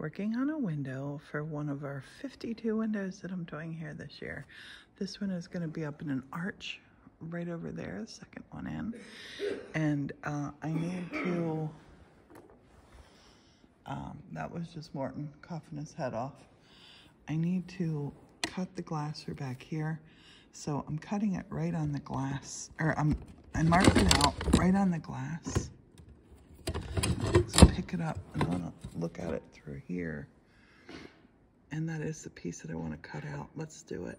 working on a window for one of our 52 windows that I'm doing here this year. This one is going to be up in an arch right over there, the second one in. And uh, I need to, um, that was just Morton coughing his head off. I need to cut the glass for back here. So I'm cutting it right on the glass, or I'm, I marked it out right on the glass. It up and I want to look at it through here. And that is the piece that I want to cut out. Let's do it.